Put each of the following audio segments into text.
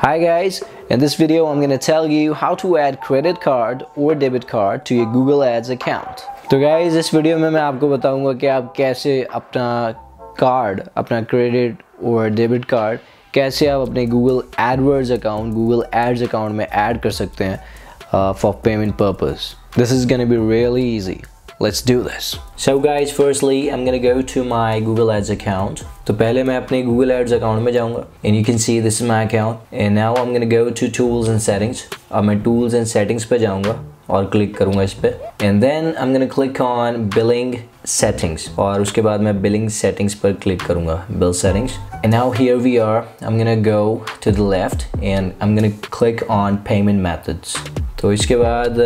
Hi guys, in this video I'm gonna tell you how to add credit card or debit card to your Google Ads account. तो guys इस video में मैं आपको बताऊंगा कि आप कैसे अपना कार्ड अपना क्रेडिट और डेबिट कार्ड कैसे आप अपने Google AdWords account Google Ads account में ऐड कर सकते हैं for payment purpose this is gonna be really easy. Let's do this. So guys, firstly, I'm gonna go to my Google Ads account. तो पहले मैं अपने Google Ads account में जाऊँगा and you can see this is my account and now I'm gonna go to tools and settings अब मैं tools and settings पे जाऊँगा और क्लिक करूँगा इस पर and then I'm gonna click on billing settings और उसके बाद मैं billing settings पर क्लिक करूँगा bill settings and now here we are I'm gonna go to the left and I'm gonna click on payment methods तो इसके बाद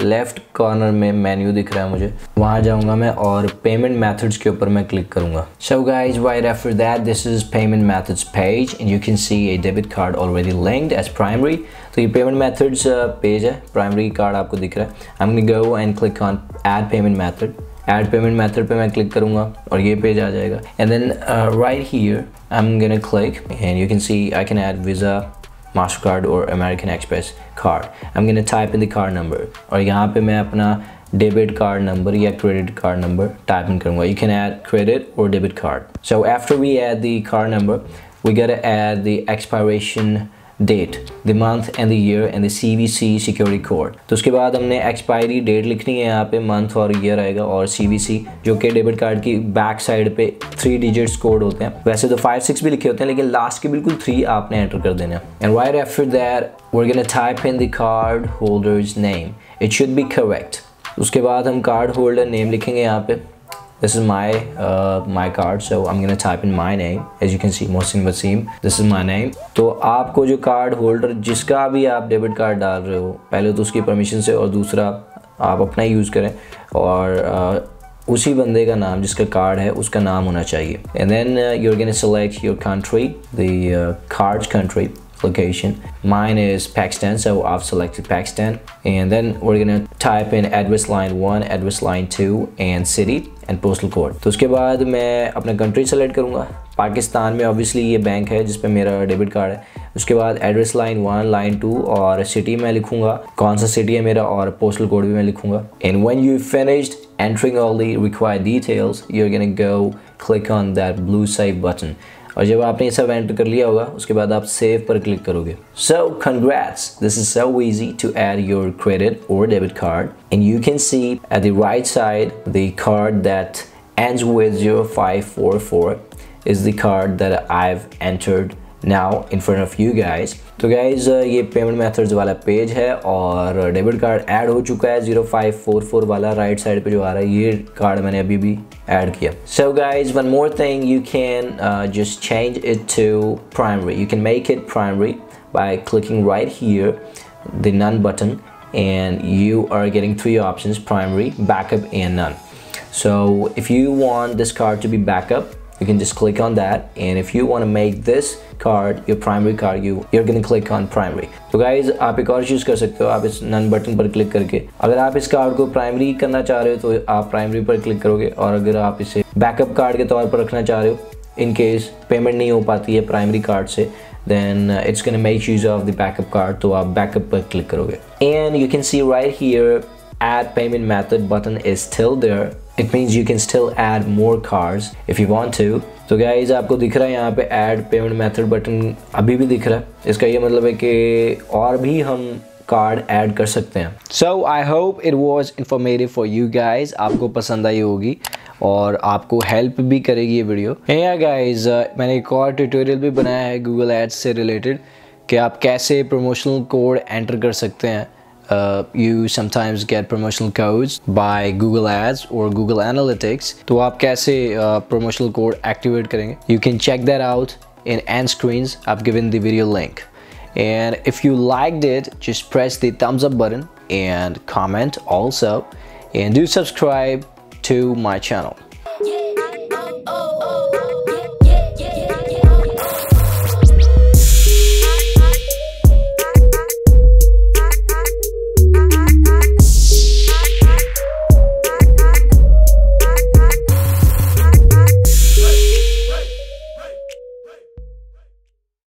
left corner में मेन्यू दिख रहा है मुझे। वहाँ जाऊँगा मैं और पेमेंट मेथड्स के ऊपर मैं क्लिक करूँगा। So guys right refer that this is payment methods page and you can see a debit card already linked as primary तो ये पेमेंट मेथड्स पेज है प्राइमरी कार्ड आपको दिख रहा है। I am go and click on add payment method add payment method पे मैं click करूँगा और ये पेज आ जाएगा। And then right here I am gonna click and you can see I can add Visa MasterCard or American Express card. I'm gonna type in the card number और यहाँ पे मैं अपना debit card number या credit card number type in करूँगा. You can add credit or debit card. So after we add the card number, we gotta add the expiration date the month and the year and the C V C security code तो उसके बाद हमने expiry date लिखनी है यहाँ पे month और year आएगा, और सी वी सी जो कि डेबिट कार्ड की बैक साइड पे थ्री डिजिट्स कोड होते हैं। वैसे तो फाइव सिक्स भी लिखे होते हैं, लेकिन लास्ट के बिल्कुल थ्री आपने एंटर कर देना and right after that we're gonna type in the card holder's name. It should be उसके बाद हम कार्ड होल्डर नेम लिखेंगे यहाँ पे। This is my uh, my card so I'm gonna type in my name. As you can see Mohsin Wasim this is my name. तो आपको जो card holder जिसका भी आप डेबिट कार्ड डाल रहे हो पहले तो उसकी परमिशन से और दूसरा आप अपना ही यूज़ करें। और uh, उसी बंदे का नाम जिसका कार्ड है उसका नाम होना चाहिए। And then you're gonna select your country the card country location. Mine is Pakistan, so I've selected Pakistan. And then we're gonna type in address line 1, address line 2 and city and postal code. तो उसके बाद मैं अपना country select करूँगा पाकिस्तान में obviously ये bank है जिस पे मेरा डेबिट कार्ड है उसके बाद address line one line two और सिटी में लिखूंगा कौन सा सिटी है मेरा और पोस्टल कोड भी मैं लिखूंगा and when you finished entering all the required details you're gonna go click on that blue save button और जब आपने ये सब एंटर कर लिया होगा, उसके बाद आप सेव पर क्लिक करोगे। So congrats this is so easy to add your credit और debit card and you can see at the right side the card that ends with 0544 is the card that I've entered now in front of you guys तो guys ये payment methods वाला page है और debit card add हो चुका है zero five four four वाला right side पर जो आ रहा है, ये कार्ड मैंने अभी भी ऐड किया। So guys one more thing you can just change it to primary you can make it primary by clicking right here the none button and you are getting three option primary backup and none so if you want this card to be backup you can just click on that and if you want to make this card your primary card you you're gonna click on primary तो guys आप एक और चीज़ कर सकते हो आप इस none button पर क्लिक करके अगर आप इस कार्ड को प्राइमरी करना चाह रहे हो तो आप प्राइमरी पर क्लिक करोगे और अगर आप इसे बैकअप कार्ड के तौर पर रखना चाह रहे हो इन केस पेमेंट नहीं हो पाती है प्राइमरी कार्ड से then uh, it's gonna make use of the backup card तो आप backup पर क्लिक करोगे and you can see right here add payment method button is still there It means you can still add more cars if you want to. तो guys आपको दिख रहा है यहाँ पे ऐड पेमेंट मेथड बटन अभी भी दिख रहा है। इसका ये मतलब है कि और भी हम कार्ड ऐड कर सकते हैं। So I hope it was informative for you guys आपको पसंद आई होगी और आपको हेल्प भी करेगी ये वीडियो या गाइज़ मैंने एक और ट्यूटोरियल भी बनाया है गूगल एड्स से रिलेटेड कि आप कैसे प्रमोशनल कोड एंटर कर सकते हैं। uh, you sometimes get promotional codes by Google Ads or Google Analytics तो आप कैसे uh, promotional code activate करेंगे you can check that out in end screens I've given the video link and if you liked it just press the thumbs up button and comment also and do subscribe to my channel